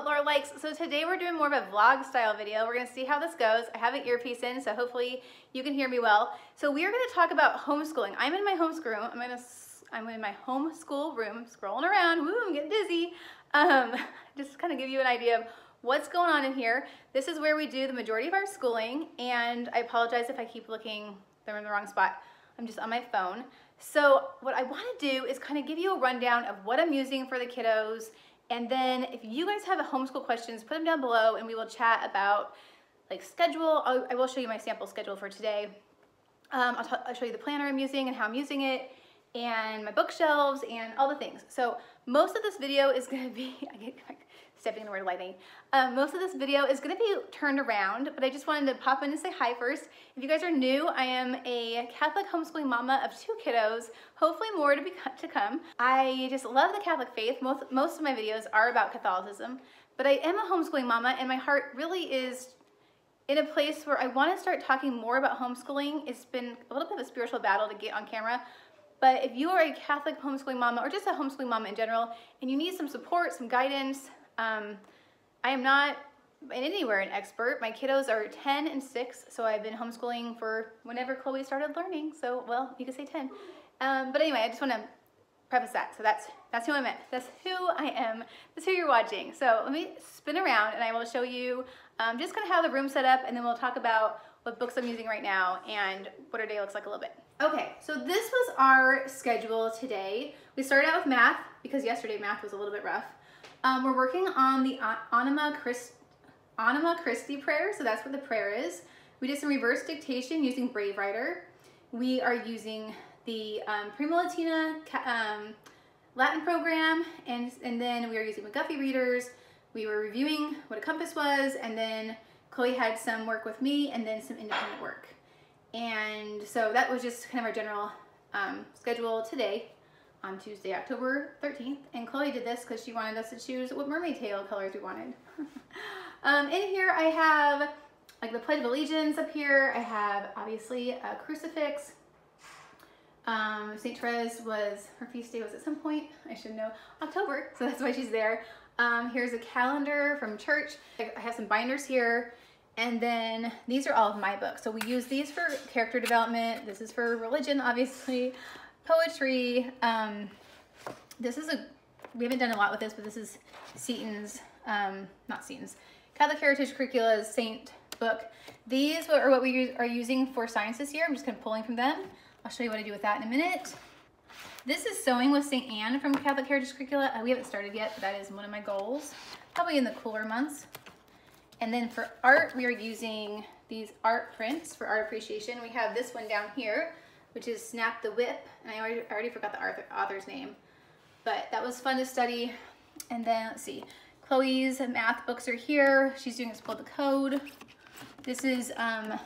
what Laura likes. So today we're doing more of a vlog style video. We're gonna see how this goes. I have an earpiece in, so hopefully you can hear me well. So we are gonna talk about homeschooling. I'm in my homeschool room. I'm gonna, I'm in my homeschool room, scrolling around. Woo, I'm getting dizzy. Um, just kind of give you an idea of what's going on in here. This is where we do the majority of our schooling, and I apologize if I keep looking, they're in the wrong spot. I'm just on my phone. So what I wanna do is kind of give you a rundown of what I'm using for the kiddos and then if you guys have a homeschool questions, put them down below and we will chat about like schedule. I'll, I will show you my sample schedule for today. Um, I'll, I'll show you the planner I'm using and how I'm using it and my bookshelves and all the things. So most of this video is gonna be, I get stepping in the word lighting. Um, most of this video is gonna be turned around, but I just wanted to pop in and say hi first. If you guys are new, I am a Catholic homeschooling mama of two kiddos, hopefully more to, be, to come. I just love the Catholic faith. Most, most of my videos are about Catholicism, but I am a homeschooling mama and my heart really is in a place where I wanna start talking more about homeschooling. It's been a little bit of a spiritual battle to get on camera, but if you are a Catholic homeschooling mama or just a homeschooling mama in general, and you need some support, some guidance, um, I am not in anywhere an expert. My kiddos are 10 and 6, so I've been homeschooling for whenever Chloe started learning. So, well, you could say 10. Um, but anyway, I just want to preface that. So that's that's who I meant. That's who I am. That's who you're watching. So let me spin around and I will show you um, just kind of how the room's set up and then we'll talk about what books I'm using right now and what our day looks like a little bit. Okay, so this was our schedule today. We started out with math because yesterday math was a little bit rough. Um, we're working on the Anima, Christ, Anima Christi prayer, so that's what the prayer is. We did some reverse dictation using Brave Writer. We are using the um, Prima Latina um, Latin program, and, and then we are using McGuffey readers. We were reviewing what a compass was, and then Chloe had some work with me, and then some independent work. And so that was just kind of our general um, schedule today on Tuesday, October 13th. And Chloe did this because she wanted us to choose what mermaid tail colors we wanted. um, in here I have like the Pledge of Allegiance up here. I have obviously a crucifix. Um, St. Therese was, her feast day was at some point, I should know, October, so that's why she's there. Um, here's a calendar from church. I have some binders here. And then these are all of my books. So we use these for character development. This is for religion, obviously poetry. Um, this is a, we haven't done a lot with this, but this is Seton's, um, not Seton's, Catholic Heritage Curricula's Saint book. These are what we are using for science this year. I'm just kind of pulling from them. I'll show you what I do with that in a minute. This is Sewing with St. Anne from Catholic Heritage Curricula. Uh, we haven't started yet, but that is one of my goals, probably in the cooler months. And then for art, we are using these art prints for art appreciation. We have this one down here, which is Snap the Whip. And I already, already forgot the author's name, but that was fun to study. And then let's see, Chloe's math books are here. She's doing Explode the Code. This is um,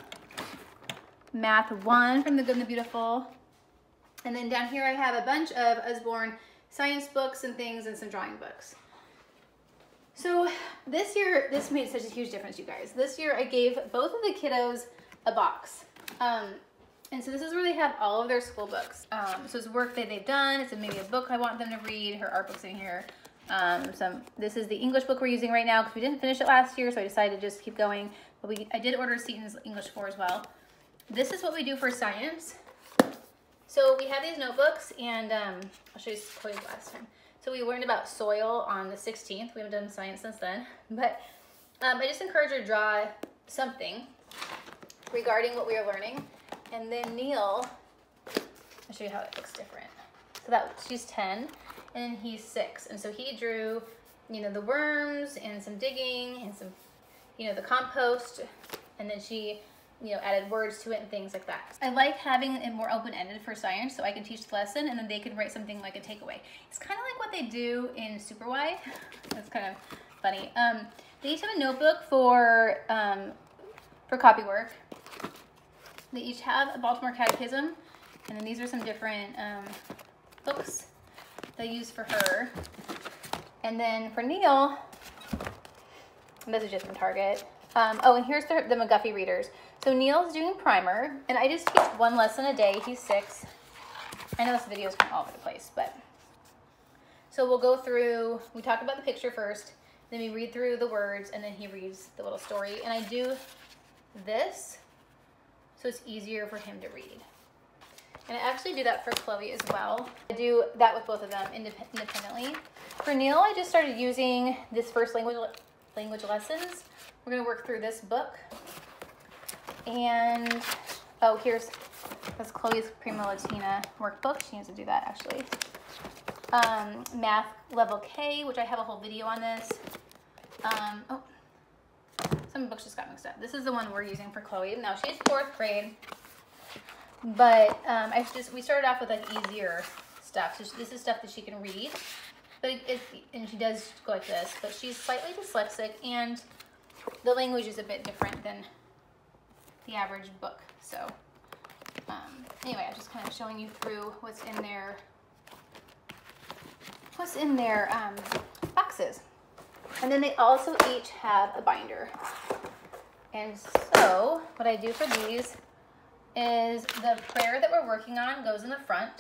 Math 1 from The Good and the Beautiful. And then down here I have a bunch of Usborne science books and things and some drawing books. So this year, this made such a huge difference, you guys. This year I gave both of the kiddos a box. Um, and so this is where they have all of their school books. Um, so it's work that they've done. It's maybe a book I want them to read. Her art book's in here. Um, some, this is the English book we're using right now because we didn't finish it last year, so I decided to just keep going. But we, I did order Seton's English 4 as well. This is what we do for science. So we have these notebooks, and um, I'll show you Chloe's last time. So we learned about soil on the 16th. We haven't done science since then. But um, I just encourage her to draw something regarding what we are learning. And then Neil, I'll show you how it looks different. So that she's 10 and he's six. And so he drew, you know, the worms and some digging and some, you know, the compost. And then she, you know, added words to it and things like that. I like having it more open-ended for science so I can teach the lesson and then they can write something like a takeaway. It's kind of like what they do in Super Why. That's kind of funny. Um, they each have a notebook for, um, for copy work. They each have a Baltimore Catechism, and then these are some different um, books they use for her. And then for Neil, this is just from Target. Um, oh, and here's the, the McGuffey readers. So Neil's doing primer, and I just teach one lesson a day. He's six. I know this video is all over the place, but so we'll go through, we talk about the picture first, Then we read through the words and then he reads the little story. And I do this so it's easier for him to read. And I actually do that for Chloe as well. I do that with both of them indep independently. For Neil, I just started using this first language language lessons. We're gonna work through this book. And, oh, here's, that's Chloe's Prima Latina workbook. She needs to do that actually. Um, math level K, which I have a whole video on this. Um, oh, some books just got mixed up. This is the one we're using for Chloe. Now she's fourth grade, but um, I just we started off with like easier stuff. So this is stuff that she can read, but it, it, and she does go like this. But she's slightly dyslexic, and the language is a bit different than the average book. So um, anyway, I'm just kind of showing you through what's in their what's in their um, boxes. And then they also each have a binder. And so what I do for these is the prayer that we're working on goes in the front.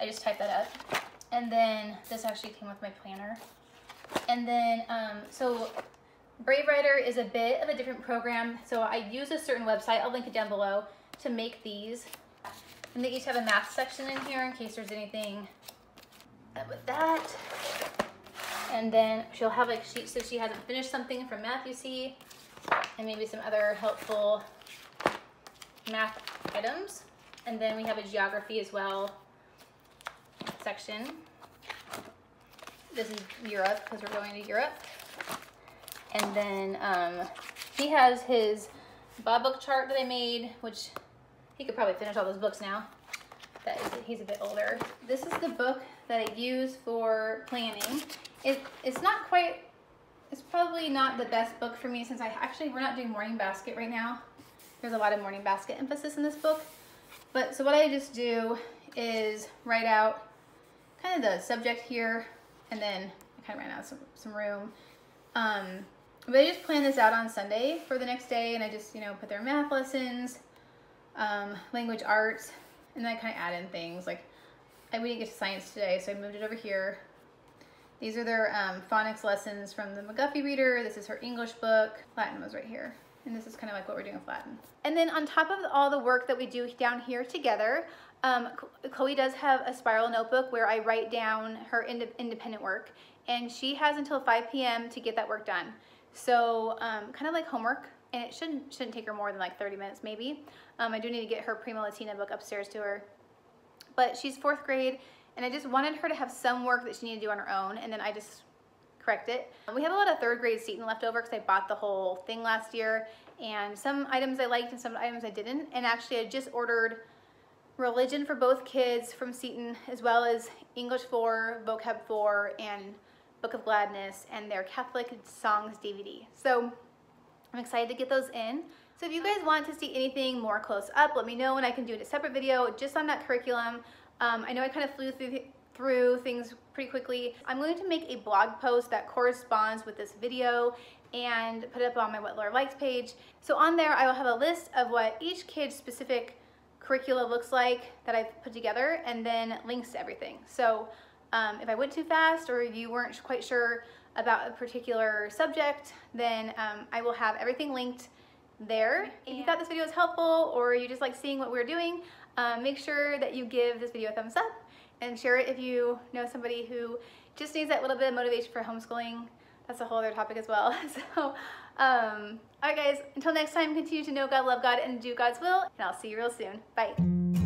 I just type that up. And then this actually came with my planner. And then, um, so Brave Writer is a bit of a different program. So I use a certain website, I'll link it down below, to make these. And they each have a math section in here in case there's anything with that. And then she'll have like she so she hasn't finished something from Math-U-See and maybe some other helpful math items. And then we have a geography as well section. This is Europe because we're going to Europe. And then um, he has his Bob book chart that I made, which he could probably finish all those books now. That is, he's a bit older. This is the book that I use for planning. It, it's not quite, it's probably not the best book for me since I actually, we're not doing morning basket right now. There's a lot of morning basket emphasis in this book. But so what I just do is write out kind of the subject here and then I kind of ran out of some, some room. Um, but I just plan this out on Sunday for the next day and I just, you know, put their math lessons, um, language arts, and then I kind of add in things like, We didn't get to science today, so I moved it over here. These are their um, phonics lessons from the McGuffey Reader. This is her English book. Latin was right here. And this is kind of like what we're doing with Latin. And then on top of all the work that we do down here together, um, Chloe does have a spiral notebook where I write down her ind independent work. And she has until 5 p.m. to get that work done. So um, kind of like homework. And it shouldn't, shouldn't take her more than like 30 minutes maybe. Um, I do need to get her Prima Latina book upstairs to her. But she's fourth grade and I just wanted her to have some work that she needed to do on her own, and then I just correct it. We have a lot of third grade Seton left over because I bought the whole thing last year, and some items I liked and some items I didn't, and actually I just ordered religion for both kids from Seton, as well as English 4, Vocab 4, and Book of Gladness, and their Catholic Songs DVD. So I'm excited to get those in. So if you guys want to see anything more close up, let me know and I can do it a separate video just on that curriculum. Um, I know I kind of flew through, through things pretty quickly. I'm going to make a blog post that corresponds with this video and put it up on my What Laura Likes page. So on there, I will have a list of what each kid's specific curricula looks like that I've put together and then links to everything. So um, if I went too fast or you weren't quite sure about a particular subject, then um, I will have everything linked there. If you thought this video was helpful or you just like seeing what we're doing, um, make sure that you give this video a thumbs up and share it if you know somebody who just needs that little bit of motivation for homeschooling. That's a whole other topic as well. So, um, all right guys, until next time, continue to know God, love God, and do God's will, and I'll see you real soon. Bye.